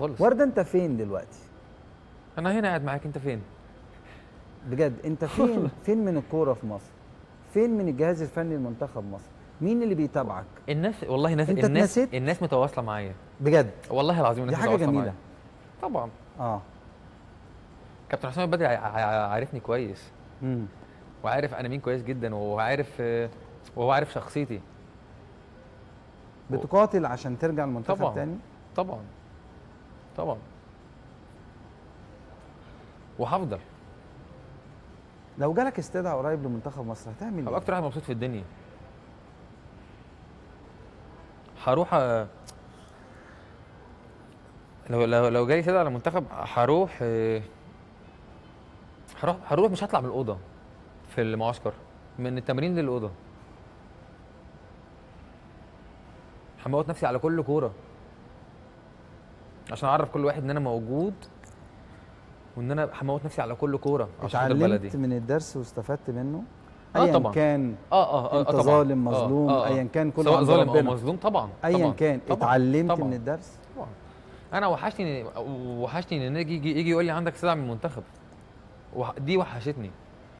خالص. وردة انت فين دلوقتي؟ أنا هنا قاعد معاك انت فين؟ بجد انت فين؟ فين من الكورة في مصر؟ فين من الجهاز الفني لمنتخب مصر؟ مين اللي بيتابعك؟ الناس والله الناس أنت الناس اتنسيت؟ الناس متواصلة معايا. بجد؟ والله العظيم الناس دي حاجة جميلة. معايا. طبعا. آه. كابتن حسام ع- عارفني كويس. امم وعارف أنا مين كويس جدا وهو عارف آه، وهو عارف شخصيتي. بتقاتل عشان ترجع المنتخب طبعاً. تاني؟ طبعا. طبعا. وهفضل. لو جالك استدعاء قريب لمنتخب مصر هتعمل إيه؟ أكتر واحد مبسوط في الدنيا. هروح أ... لو لو لو جاي كده على المنتخب هروح هروح هروح مش هطلع من الأوضة في المعسكر من التمرين للأوضة. هموت نفسي على كل كورة. عشان اعرف كل واحد ان أنا موجود وان أنا هموت نفسي على كل كورة عشان اتعلمت من الدرس واستفدت منه آه ايا طبعاً. كان آه آه آه أنت آه طبعاً. ظالم آه، مظلوم آه، آه. ايا كان كل سواء ظالم أو. مظلوم طبعا ايا. كان طبعاً. اتعلمت طبعاً. من الدرس طبعا أنا وحشني وحشني إن يجي يجي يقول لي عندك استدعاء من المنتخب دي وحشتني